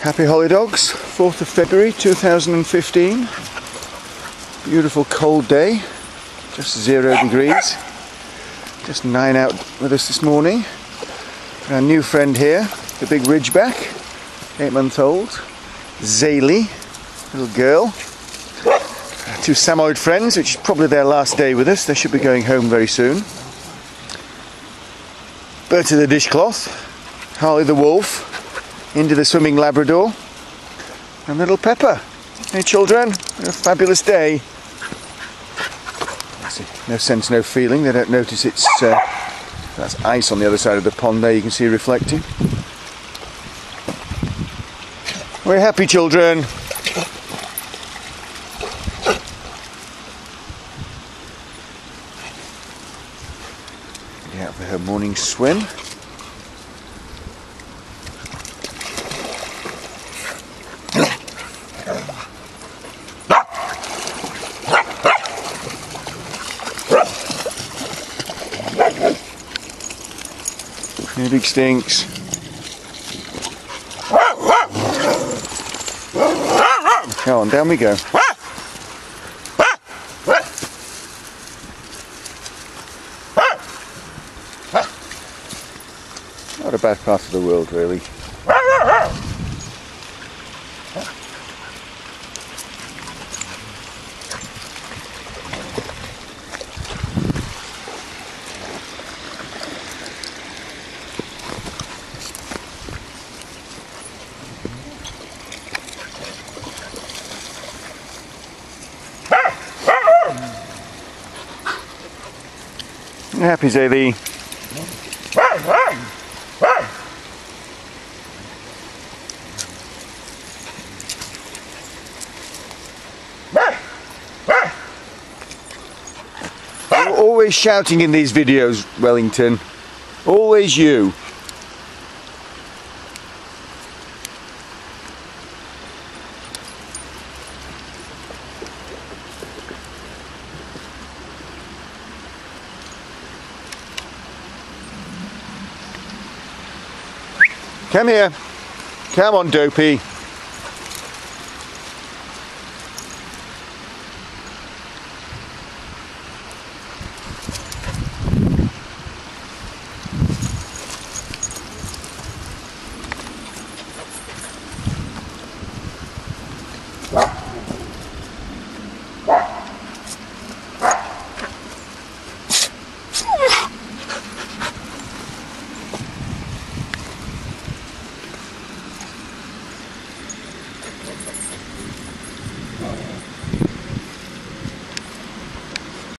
Happy Holidogs, 4th of February 2015. Beautiful cold day, just zero degrees. Just nine out with us this morning. Our new friend here, the big Ridgeback, eight month old. Zaylee, little girl. Our two Samoyed friends, which is probably their last day with us. They should be going home very soon. Bertie the dishcloth, Harley the wolf, into the swimming Labrador, and little Pepper. Hey children, a fabulous day. No sense, no feeling. They don't notice it's uh, that's ice on the other side of the pond. There you can see reflecting. We're happy children. Out for her morning swim. No big stinks. Come on, down we go. Not a bad part of the world, really. Happy Zaylee. You're always shouting in these videos, Wellington. Always you. Come here. Come on, Dopey.